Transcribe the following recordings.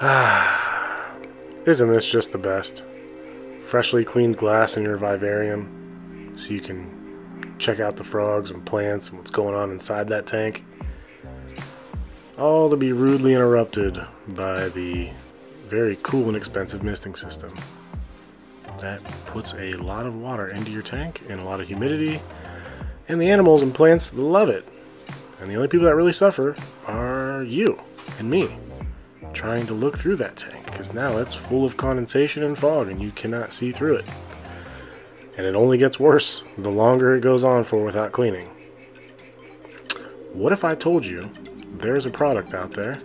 Ah, isn't this just the best? Freshly cleaned glass in your vivarium so you can check out the frogs and plants and what's going on inside that tank. All to be rudely interrupted by the very cool and expensive misting system. That puts a lot of water into your tank and a lot of humidity, and the animals and plants love it. And the only people that really suffer are you and me trying to look through that tank because now it's full of condensation and fog and you cannot see through it. And it only gets worse the longer it goes on for without cleaning. What if I told you there's a product out there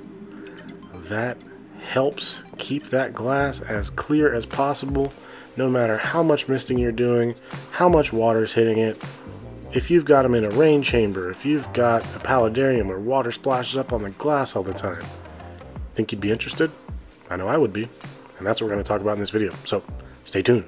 that helps keep that glass as clear as possible no matter how much misting you're doing, how much water's hitting it. If you've got them in a rain chamber, if you've got a paludarium where water splashes up on the glass all the time, Think you'd be interested? I know I would be. And that's what we're going to talk about in this video. So stay tuned.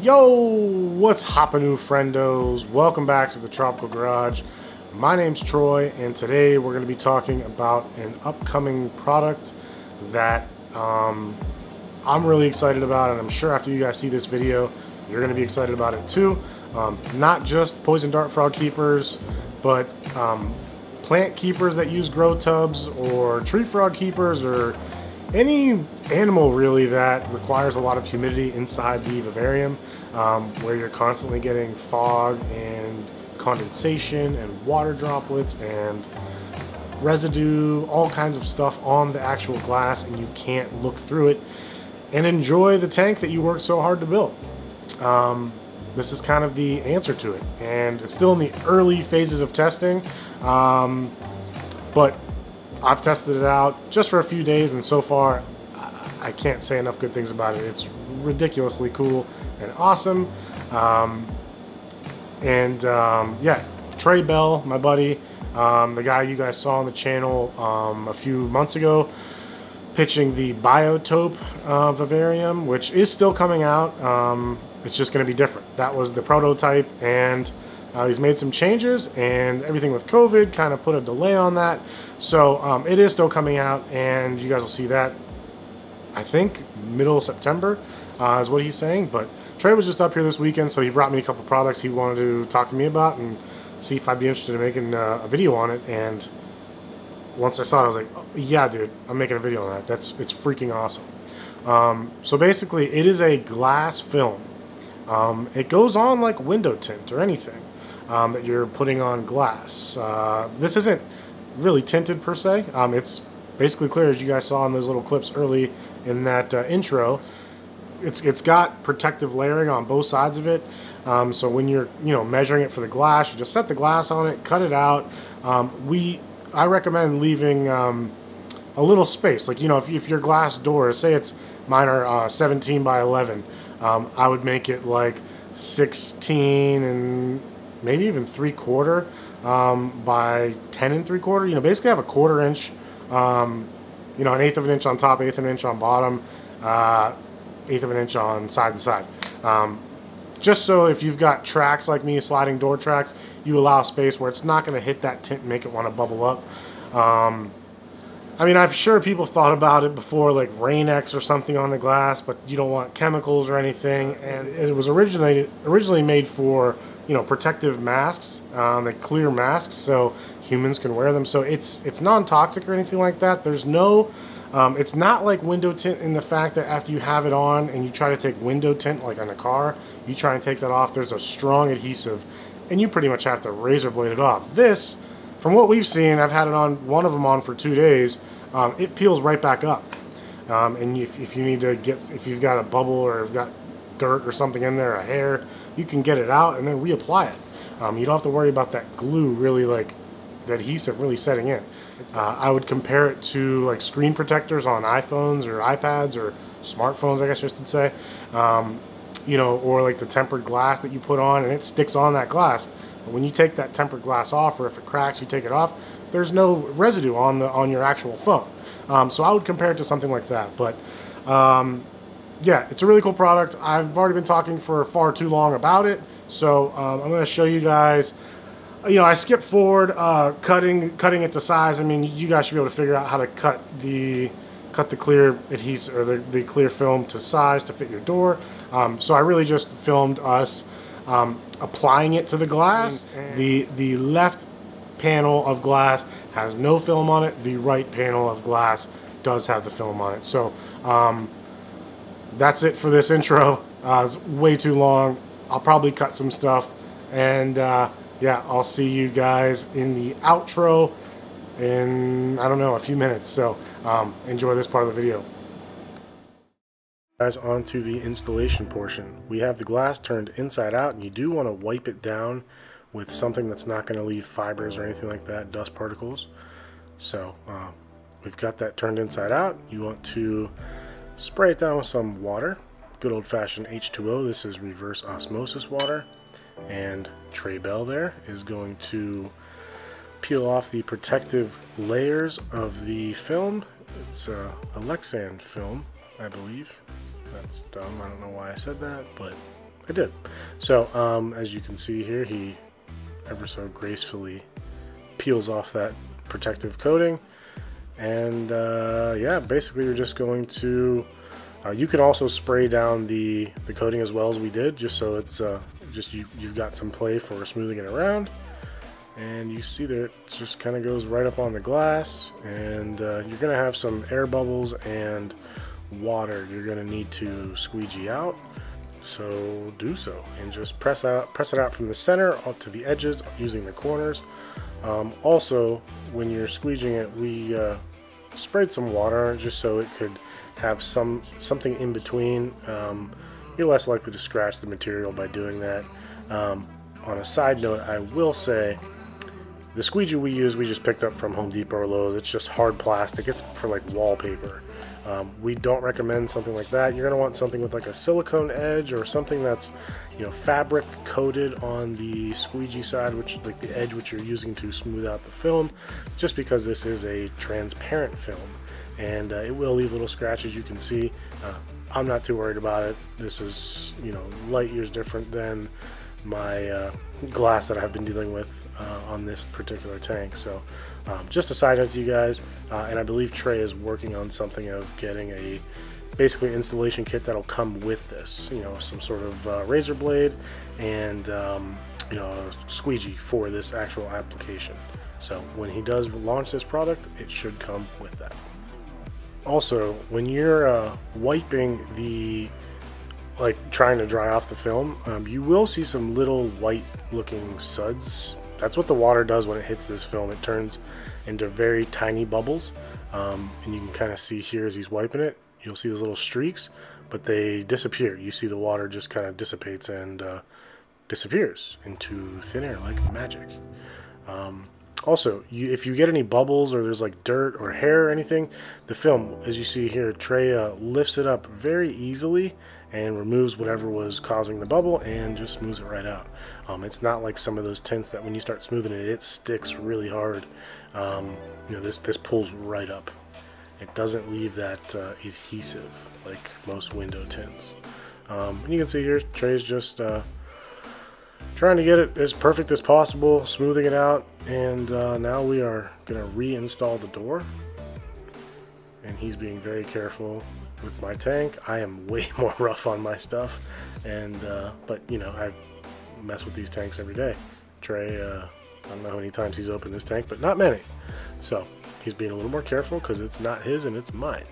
Yo, what's hoppin' friendos? Welcome back to the Tropical Garage. My name's Troy, and today we're going to be talking about an upcoming product that um, I'm really excited about and I'm sure after you guys see this video you're going to be excited about it too. Um, not just poison dart frog keepers but um, plant keepers that use grow tubs or tree frog keepers or any animal really that requires a lot of humidity inside the vivarium um, where you're constantly getting fog and condensation and water droplets and residue, all kinds of stuff on the actual glass and you can't look through it and enjoy the tank that you worked so hard to build. Um, this is kind of the answer to it. And it's still in the early phases of testing, um, but I've tested it out just for a few days and so far I can't say enough good things about it. It's ridiculously cool and awesome. Um, and um, yeah, Trey Bell, my buddy, um, the guy you guys saw on the channel um, a few months ago pitching the Biotope uh, Vivarium, which is still coming out. Um, it's just going to be different. That was the prototype, and uh, he's made some changes, and everything with COVID kind of put a delay on that. So um, it is still coming out, and you guys will see that, I think, middle September uh, is what he's saying. But Trey was just up here this weekend, so he brought me a couple products he wanted to talk to me about, and see if I'd be interested in making uh, a video on it. And once I saw it, I was like, oh, yeah, dude, I'm making a video on that. That's it's freaking awesome. Um, so basically, it is a glass film. Um, it goes on like window tint or anything um, that you're putting on glass. Uh, this isn't really tinted per se. Um, it's basically clear as you guys saw in those little clips early in that uh, intro. It's it's got protective layering on both sides of it. Um, so when you're, you know, measuring it for the glass, you just set the glass on it, cut it out. Um, we, I recommend leaving um, a little space. Like, you know, if, if your glass doors, say it's mine are uh, 17 by 11, um, I would make it like 16 and maybe even three quarter um, by 10 and three quarter. You know, basically have a quarter inch, um, you know, an eighth of an inch on top, eighth of an inch on bottom, uh, eighth of an inch on side and side. Um, just so if you've got tracks like me, sliding door tracks, you allow space where it's not going to hit that tint and make it want to bubble up. Um, I mean, I'm sure people thought about it before, like Rain-X or something on the glass, but you don't want chemicals or anything. And it was originally originally made for you know protective masks, um, like clear masks, so humans can wear them. So it's it's non-toxic or anything like that. There's no um, it's not like window tint in the fact that after you have it on and you try to take window tint like on a car, you try and take that off, there's a strong adhesive and you pretty much have to razor blade it off. This, from what we've seen, I've had it on, one of them on for two days, um, it peels right back up. Um, and if, if you need to get, if you've got a bubble or you've got dirt or something in there, a hair, you can get it out and then reapply it. Um, you don't have to worry about that glue really like adhesive really setting in. Uh, I would compare it to like screen protectors on iPhones or iPads or smartphones, I guess I should say. Um, you know, or like the tempered glass that you put on and it sticks on that glass. But when you take that tempered glass off, or if it cracks, you take it off. There's no residue on the on your actual phone. Um, so I would compare it to something like that. But Um, yeah, it's a really cool product. I've already been talking for far too long about it, so um, I'm going to show you guys. You know, I skipped forward uh, cutting cutting it to size. I mean, you guys should be able to figure out how to cut the cut the clear adhesive or the, the clear film to size to fit your door. Um, so I really just filmed us um, applying it to the glass. The the left panel of glass has no film on it. The right panel of glass does have the film on it. So um, that's it for this intro. Uh, it's way too long. I'll probably cut some stuff. And uh, yeah, I'll see you guys in the outro in, I don't know, a few minutes. So um, enjoy this part of the video. Guys, on to the installation portion. We have the glass turned inside out and you do want to wipe it down with something that's not going to leave fibers or anything like that, dust particles. So uh, we've got that turned inside out. You want to spray it down with some water. Good old-fashioned H2O. This is reverse osmosis water. And Trey Bell there is going to peel off the protective layers of the film. It's a, Lexan film, I believe. That's dumb. I don't know why I said that, but I did. So, um, as you can see here, he ever so gracefully peels off that protective coating. And uh, yeah, basically you're just going to, uh, you can also spray down the, the coating as well as we did, just so it's uh, just you, you've got some play for smoothing it around. And you see that it just kind of goes right up on the glass. And uh, you're to have some air bubbles and water you're to need to squeegee out. So do so. And just press out press it out from the center up to the edges using the corners. Um, also when you're squeegeeing it we uh, sprayed some water just so it could have some something in between. Um, you're less likely to scratch the material by doing that. Um, on a side note I will say the squeegee we use we just picked up from Home Depot or Lowe's. It's just hard plastic. It's for like wallpaper. Um, we don't recommend something like that. You're to want something with like a silicone edge or something that's, you know, fabric coated on the squeegee side, which like the edge which you're using to smooth out the film, just because this is a transparent film. And uh, it will leave little scratches you can see. Uh, I'm not too worried about it. This is, you know, light years different than my uh, glass that I've been dealing with uh, on this particular tank. So um, just a side note to you guys, uh, and I believe Trey is working on something of getting a basically installation kit that'll come with this. You know, some sort of uh, razor blade and um, you know a squeegee for this actual application. So when he does launch this product, it should come with that. Also, when you're uh, wiping the like trying to dry off the film, um, you will see some little white looking suds that's what the water does when it hits this film. It turns into very tiny bubbles. Um, and you can kind of see here as he's wiping it, you'll see those little streaks, but they disappear. You see the water just kind of dissipates and uh, disappears into thin air like magic. Um, also, you, if you get any bubbles or there's like dirt or hair or anything, the film, as you see here, Trey uh, lifts it up very easily and removes whatever was causing the bubble and just smooths it right out. Um, it's not like some of those tints that when you start smoothing it, it sticks really hard. Um, you know, this, this pulls right up. It doesn't leave that uh, adhesive like most window tints. Um, and you can see here, Trey's just uh, trying to get it as perfect as possible, smoothing it out, and uh, now we are going to reinstall the door. And he's being very careful with my tank. I am way more rough on my stuff, and uh, but you know I mess with these tanks every day. Trey, uh, I don't know how many times he's opened this tank, but not many. So he's being a little more careful because it's not his and it's mine.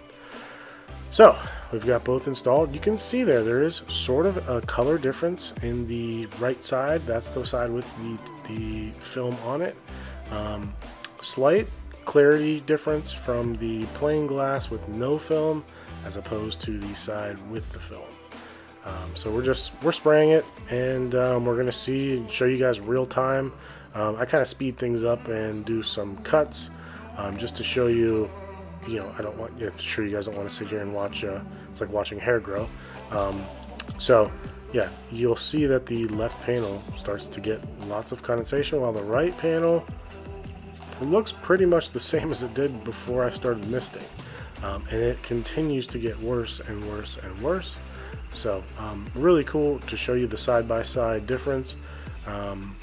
So we've got both installed. You can see there, there is sort of a color difference in the right side. That's the side with the, the film on it. Um, slight clarity difference from the plain glass with no film as opposed to the side with the film. Um, so we're just we're spraying it and um, we're gonna see and show you guys real time. Um, I kind of speed things up and do some cuts um, just to show you. You know, I don't want you. Sure, you guys don't want to sit here and watch. Uh, it's like watching hair grow. Um, so yeah, you'll see that the left panel starts to get lots of condensation while the right panel looks pretty much the same as it did before I started misting. Um, and it continues to get worse and worse and worse. So um, really cool to show you the side-by-side -side difference. Um,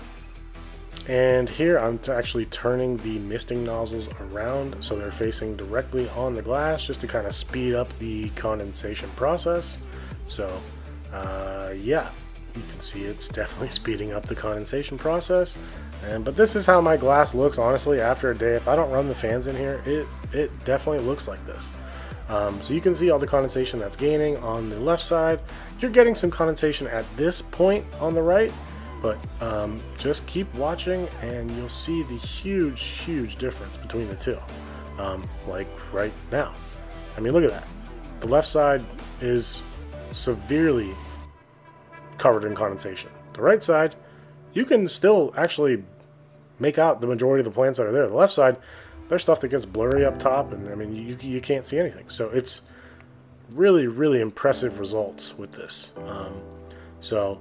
and here I'm actually turning the misting nozzles around so they're facing directly on the glass just to kind of speed up the condensation process. So uh, yeah, you can see it's definitely speeding up the condensation process. And But this is how my glass looks honestly after a day. If I don't run the fans in here, it, it definitely looks like this. Um, so you can see all the condensation that's gaining on the left side. You're getting some condensation at this point on the right, but um, just keep watching and you'll see the huge, huge difference between the two. Um, like right now. I mean, look at that. The left side is severely covered in condensation. The right side, you can still actually make out the majority of the plants that are there. The left side, there's stuff that gets blurry up top, and I mean, you, you can't see anything. So it's really, really impressive results with this. Um, so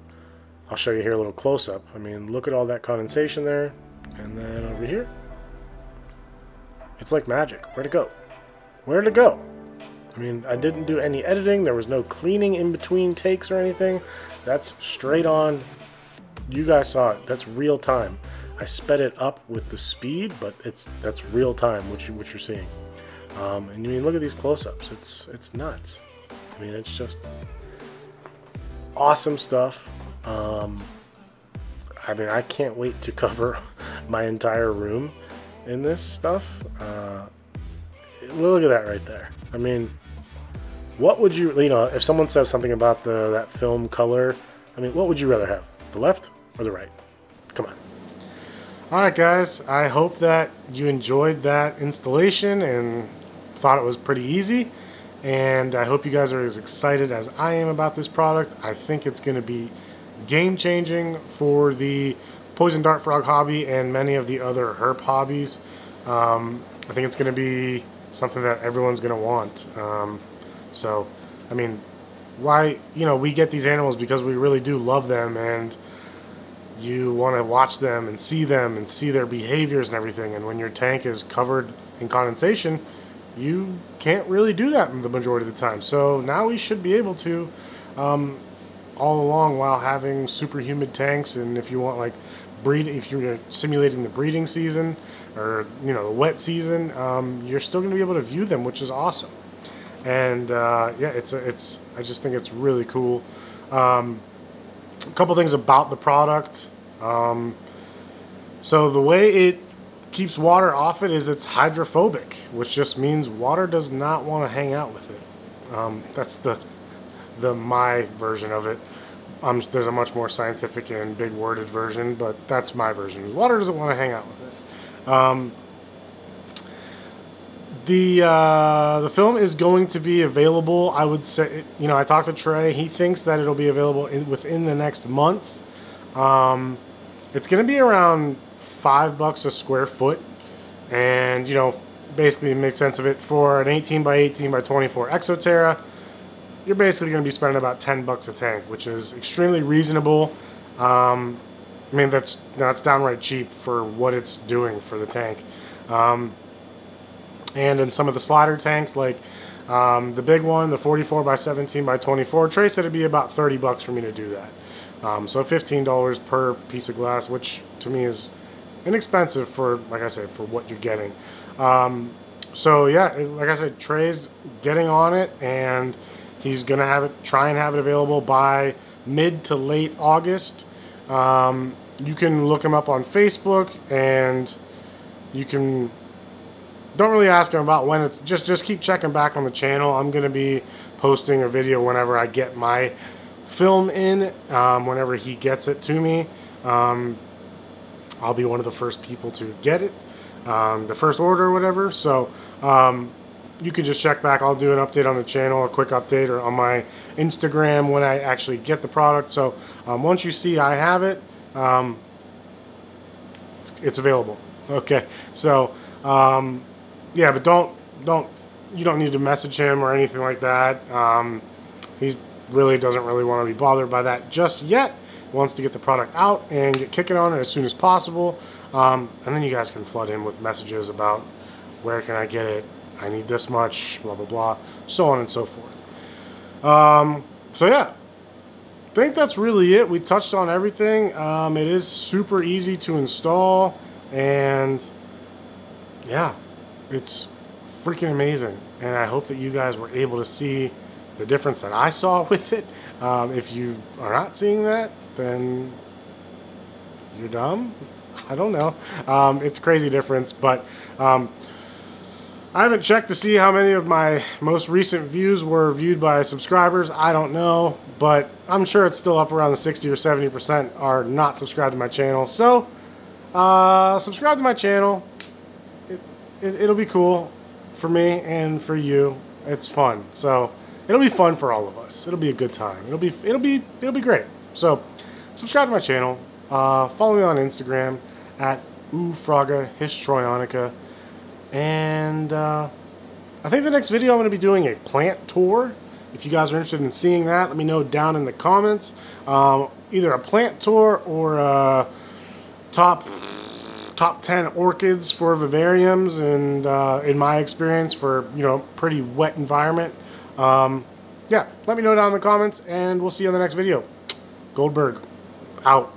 I'll show you here a little close-up. I mean, look at all that condensation there, and then over here, it's like magic. Where'd it go? Where'd it go? I mean, I didn't do any editing. There was no cleaning in between takes or anything. That's straight on. You guys saw it. That's real time. I sped it up with the speed, but it's that's real time, which you what you're seeing. Um, and you mean look at these close-ups. It's it's nuts. I mean, it's just awesome stuff. Um, I mean, I can't wait to cover my entire room in this stuff. Uh, look at that right there. I mean, what would you, you know, if someone says something about the that film color, I mean, what would you rather have, the left or the right? Come on. All right, guys. I hope that you enjoyed that installation and thought it was pretty easy. And I hope you guys are as excited as I am about this product. I think it's going to be game changing for the poison dart frog hobby and many of the other herp hobbies. Um, I think it's going to be something that everyone's going to want. Um, so, I mean, why, you know, we get these animals because we really do love them and you want to watch them and see them and see their behaviors and everything. And when your tank is covered in condensation, you can't really do that the majority of the time. So now we should be able to um, all along while having super humid tanks. And if you want like breed, if you're simulating the breeding season or, you know, the wet season, um, you're still going to be able to view them, which is awesome and uh, yeah, it's a, it's I just think it's really cool. Um, a couple things about the product. Um, so the way it keeps water off it is it's hydrophobic, which just means water does not want to hang out with it. Um, that's the the my version of it. Um, there's a much more scientific and big worded version, but that's my version. Water doesn't want to hang out with it. Um, the uh, the film is going to be available. I would say, you know, I talked to Trey. He thinks that it'll be available in, within the next month. Um, it's going to be around five bucks a square foot, and you know, basically make sense of it for an 18 by 18 by 24 Exo Terra. You're basically going to be spending about 10 bucks a tank, which is extremely reasonable. Um, I mean, that's that's downright cheap for what it's doing for the tank. Um, and in some of the slider tanks like um, the big one the 44 by 17 by 24 Trey said it'd be about 30 bucks for me to do that um, so $15 per piece of glass which to me is inexpensive for like I said for what you're getting um, so yeah like I said Trey's getting on it and he's gonna have it try and have it available by mid to late August. Um, you can look him up on Facebook and you can don't really ask him about when it's just just keep checking back on the channel. I'm going to be posting a video whenever i get my film in um, whenever he gets it to me. Um, i'll be one of the first people to get it um, the first order or whatever. So um, you can just check back i'll do an update on the channel a quick update or on my instagram when i actually get the product so um, once you see i have it um, it's, it's available okay so um, yeah, but don't don't you don't need to message him or anything like that. Um, he really doesn't really want to be bothered by that just yet. He wants to get the product out and get kicking on it as soon as possible. Um, and then you guys can flood him with messages about where can I get it. I need this much, blah, blah, blah, so on and so forth. Um, so yeah, I think that's really it. We touched on everything. Um, it is super easy to install and yeah, it's freaking amazing. And I hope that you guys were able to see the difference that I saw with it. Um, if you are not seeing that, then you're dumb. I don't know. Um, it's crazy difference, but um, I haven't checked to see how many of my most recent views were viewed by subscribers. I don't know, but I'm sure it's still up around the 60 or 70% are not subscribed to my channel. So, uh, subscribe to my channel. It, it, it'll be cool for me and for you. It's fun. So, it'll be fun for all of us. It'll be a good time. It'll be it'll be it'll be great. So, subscribe to my channel. Uh, follow me on Instagram at ooFROGa. And uh, I think the next video I'm going to be doing a plant tour. If you guys are interested in seeing that, let me know down in the comments. Um, either a plant tour or a top top 10 orchids for vivariums and uh, in my experience for you know pretty wet environment um, yeah let me know down in the comments and we'll see you in the next video goldberg out